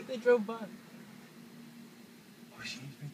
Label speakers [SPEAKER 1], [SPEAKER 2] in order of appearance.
[SPEAKER 1] they drove by.
[SPEAKER 2] Oh, she's right there.